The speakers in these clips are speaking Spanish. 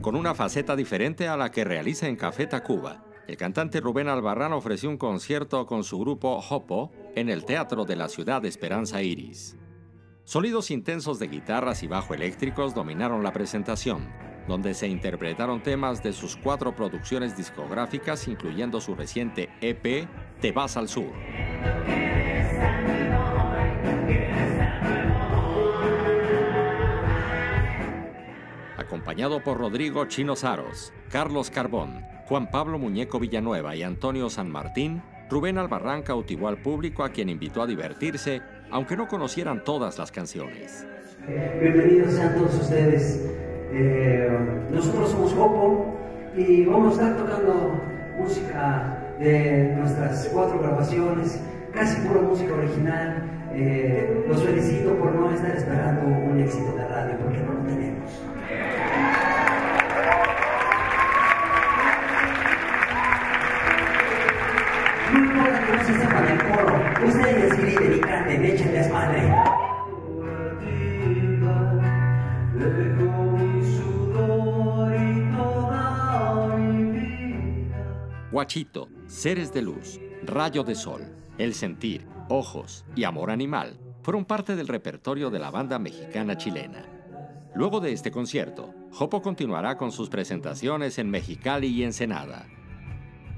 con una faceta diferente a la que realiza en Café Tacuba. El cantante Rubén Albarrán ofreció un concierto con su grupo Hopo en el Teatro de la Ciudad Esperanza Iris. Sonidos intensos de guitarras y bajo eléctricos dominaron la presentación, donde se interpretaron temas de sus cuatro producciones discográficas, incluyendo su reciente EP Te vas al sur. Acompañado por Rodrigo Chino Saros, Carlos Carbón, Juan Pablo Muñeco Villanueva y Antonio San Martín, Rubén Albarrán cautivó al público a quien invitó a divertirse, aunque no conocieran todas las canciones. Bienvenidos sean todos ustedes. Eh, nosotros somos Hopo y vamos a estar tocando música de nuestras cuatro grabaciones, casi pura música original. Eh, los felicito por no Guachito, Seres de Luz, Rayo de Sol, El Sentir, Ojos y Amor Animal fueron parte del repertorio de la banda mexicana chilena. Luego de este concierto, Jopo continuará con sus presentaciones en Mexicali y Ensenada.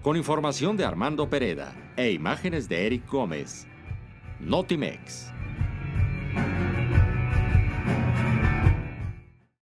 Con información de Armando Pereda e imágenes de Eric Gómez, Notimex.